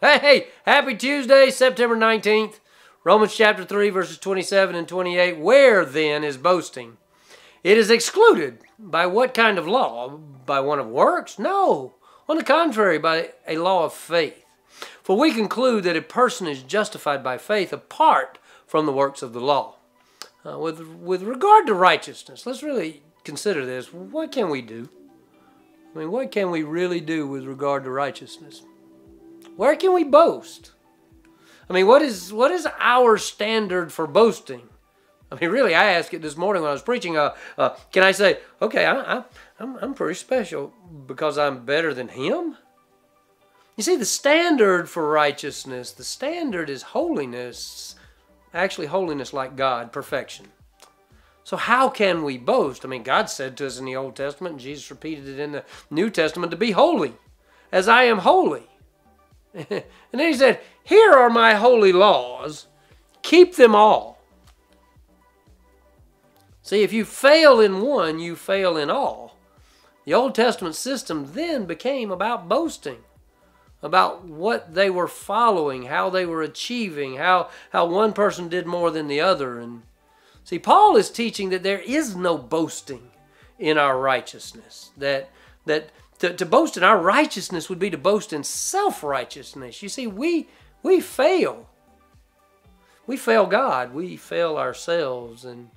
Hey, hey, happy Tuesday, September 19th. Romans chapter 3, verses 27 and 28. Where then is boasting? It is excluded. By what kind of law? By one of works? No. On the contrary, by a law of faith. For we conclude that a person is justified by faith apart from the works of the law. Uh, with, with regard to righteousness, let's really consider this. What can we do? I mean, what can we really do with regard to righteousness? Where can we boast? I mean, what is what is our standard for boasting? I mean, really, I asked it this morning when I was preaching. Uh, uh, can I say, okay, I, I, I'm, I'm pretty special because I'm better than him? You see, the standard for righteousness, the standard is holiness, actually, holiness like God, perfection. So, how can we boast? I mean, God said to us in the Old Testament, and Jesus repeated it in the New Testament, to be holy as I am holy. and then he said, Here are my holy laws, keep them all. See, if you fail in one, you fail in all. The Old Testament system then became about boasting, about what they were following, how they were achieving, how, how one person did more than the other. And see, Paul is teaching that there is no boasting in our righteousness, that that to, to boast in our righteousness would be to boast in self-righteousness. You see, we we fail. We fail God. We fail ourselves. And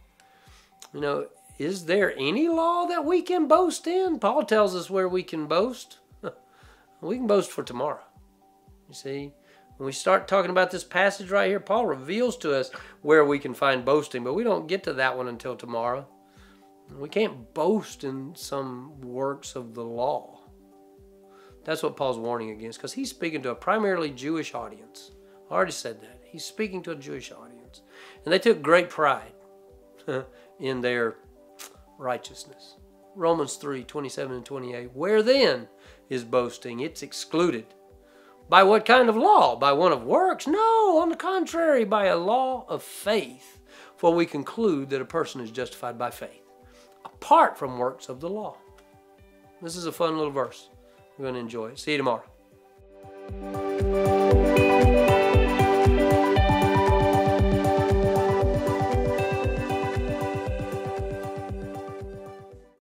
you know, is there any law that we can boast in? Paul tells us where we can boast. we can boast for tomorrow. You see, when we start talking about this passage right here, Paul reveals to us where we can find boasting, but we don't get to that one until tomorrow. We can't boast in some works of the law. That's what Paul's warning against because he's speaking to a primarily Jewish audience. I already said that. He's speaking to a Jewish audience. And they took great pride in their righteousness. Romans 3 27 and 28. Where then is boasting? It's excluded. By what kind of law? By one of works? No, on the contrary, by a law of faith. For we conclude that a person is justified by faith, apart from works of the law. This is a fun little verse. We're going to enjoy it. See you tomorrow.